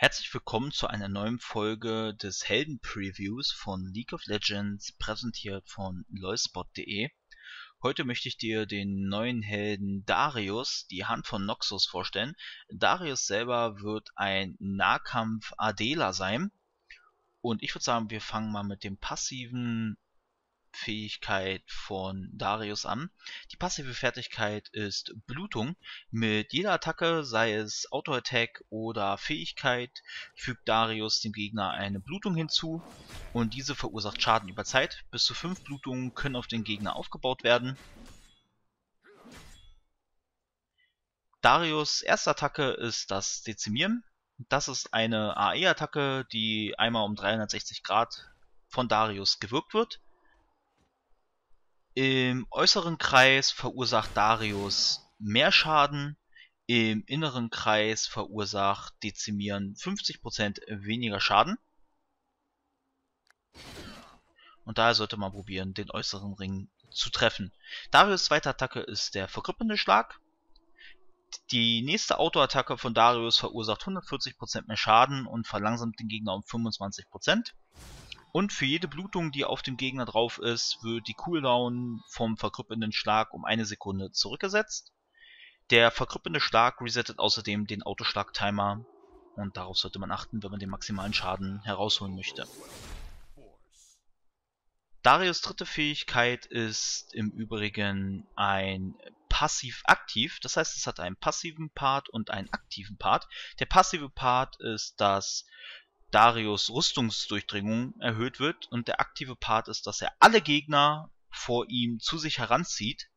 Herzlich willkommen zu einer neuen Folge des Helden-Previews von League of Legends, präsentiert von loispot.de. Heute möchte ich dir den neuen Helden Darius, die Hand von Noxus, vorstellen. Darius selber wird ein Nahkampf-Adela sein. Und ich würde sagen, wir fangen mal mit dem passiven Fähigkeit von Darius an. Die passive Fertigkeit ist Blutung. Mit jeder Attacke, sei es Auto-Attack oder Fähigkeit, fügt Darius dem Gegner eine Blutung hinzu und diese verursacht Schaden über Zeit. Bis zu 5 Blutungen können auf den Gegner aufgebaut werden. Darius erste Attacke ist das Dezimieren. Das ist eine AE-Attacke, die einmal um 360 Grad von Darius gewirkt wird. Im äußeren Kreis verursacht Darius mehr Schaden, im inneren Kreis verursacht Dezimieren 50% weniger Schaden. Und daher sollte man probieren, den äußeren Ring zu treffen. Darius zweite Attacke ist der verkrüppelnde Schlag. Die nächste Autoattacke von Darius verursacht 140% mehr Schaden und verlangsamt den Gegner um 25%. Und für jede Blutung, die auf dem Gegner drauf ist, wird die Cooldown vom verkrüppelnden Schlag um eine Sekunde zurückgesetzt. Der verkrüppelnde Schlag resettet außerdem den Autoschlag-Timer und darauf sollte man achten, wenn man den maximalen Schaden herausholen möchte. Darius dritte Fähigkeit ist im Übrigen ein passiv-aktiv, das heißt es hat einen passiven Part und einen aktiven Part. Der passive Part ist, dass Darius Rüstungsdurchdringung erhöht wird und der aktive Part ist, dass er alle Gegner vor ihm zu sich heranzieht.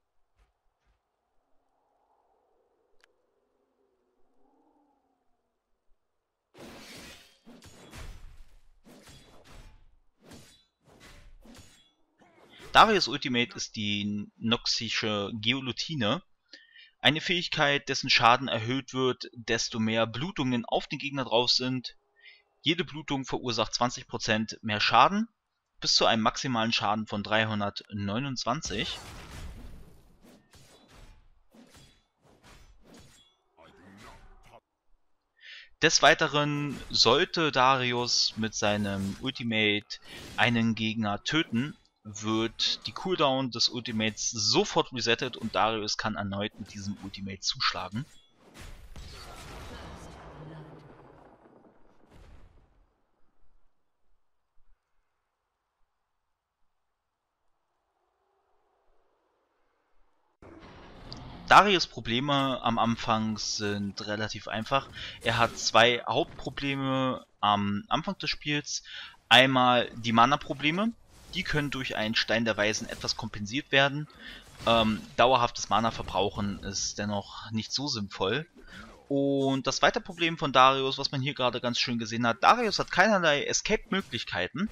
Darius Ultimate ist die noxische Geolutine, eine Fähigkeit, dessen Schaden erhöht wird, desto mehr Blutungen auf den Gegner drauf sind, jede Blutung verursacht 20% mehr Schaden, bis zu einem maximalen Schaden von 329. Des Weiteren sollte Darius mit seinem Ultimate einen Gegner töten, wird die Cooldown des Ultimates sofort resettet und Darius kann erneut mit diesem Ultimate zuschlagen. Darius Probleme am Anfang sind relativ einfach. Er hat zwei Hauptprobleme am Anfang des Spiels. Einmal die Mana-Probleme. Die können durch einen Stein der Weisen etwas kompensiert werden. Ähm, dauerhaftes Mana-Verbrauchen ist dennoch nicht so sinnvoll. Und das zweite Problem von Darius, was man hier gerade ganz schön gesehen hat, Darius hat keinerlei Escape-Möglichkeiten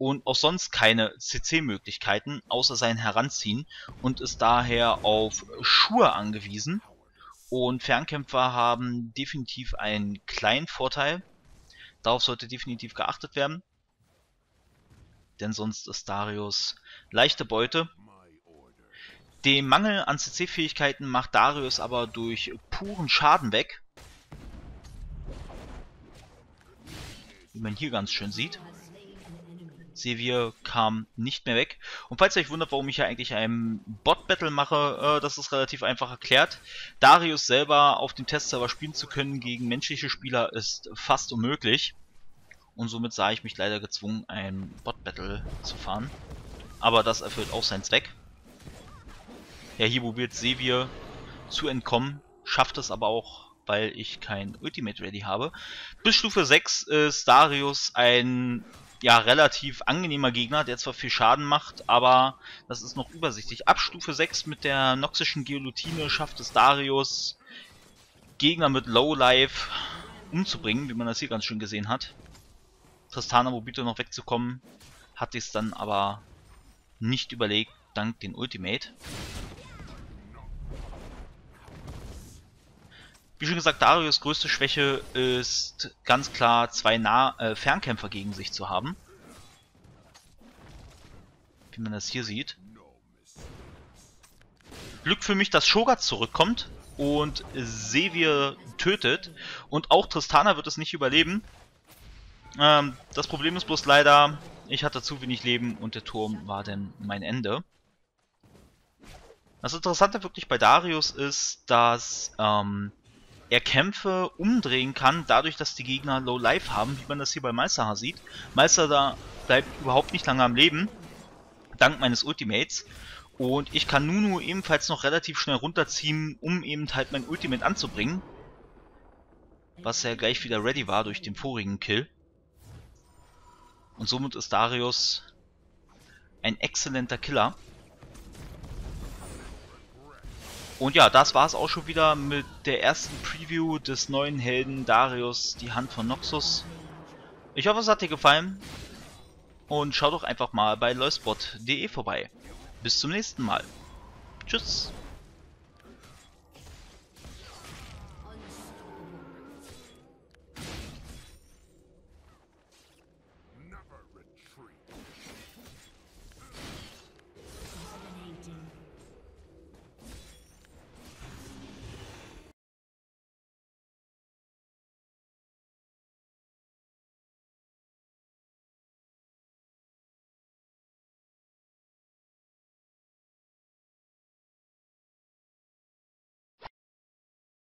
und auch sonst keine CC-Möglichkeiten, außer sein Heranziehen und ist daher auf Schuhe angewiesen. Und Fernkämpfer haben definitiv einen kleinen Vorteil. Darauf sollte definitiv geachtet werden. Denn sonst ist Darius leichte Beute. Den Mangel an CC-Fähigkeiten macht Darius aber durch puren Schaden weg. Wie man hier ganz schön sieht. Sevier kam nicht mehr weg. Und falls ihr euch wundert, warum ich ja eigentlich einen Bot-Battle mache, äh, das ist relativ einfach erklärt. Darius selber auf dem Testserver spielen zu können gegen menschliche Spieler ist fast unmöglich. Und somit sah ich mich leider gezwungen, ein Bot-Battle zu fahren. Aber das erfüllt auch seinen Zweck. Ja, hier probiert Sevier zu entkommen, schafft es aber auch, weil ich kein Ultimate Ready habe. Bis Stufe 6 ist Darius ein ja, relativ angenehmer Gegner, der zwar viel Schaden macht, aber das ist noch übersichtlich. Ab Stufe 6 mit der noxischen Geolutine schafft es Darius, Gegner mit Low Life umzubringen, wie man das hier ganz schön gesehen hat. Tristana Mobito noch wegzukommen, hat es dann aber nicht überlegt, dank den Ultimate. Wie schon gesagt, Darius größte Schwäche ist ganz klar zwei nah äh, Fernkämpfer gegen sich zu haben. Wie man das hier sieht. Glück für mich, dass Shogat zurückkommt und Sevier tötet. Und auch Tristana wird es nicht überleben. Ähm, das Problem ist bloß leider, ich hatte zu wenig Leben und der Turm war dann mein Ende. Das Interessante wirklich bei Darius ist, dass ähm, er Kämpfe umdrehen kann, dadurch, dass die Gegner Low Life haben, wie man das hier bei Meisterhaar sieht. Meister da bleibt überhaupt nicht lange am Leben, dank meines Ultimates. Und ich kann Nunu ebenfalls noch relativ schnell runterziehen, um eben halt mein Ultimate anzubringen. Was ja gleich wieder ready war durch den vorigen Kill. Und somit ist Darius ein exzellenter Killer. Und ja, das war es auch schon wieder mit der ersten Preview des neuen Helden Darius, die Hand von Noxus. Ich hoffe, es hat dir gefallen. Und schau doch einfach mal bei loispot.de vorbei. Bis zum nächsten Mal. Tschüss.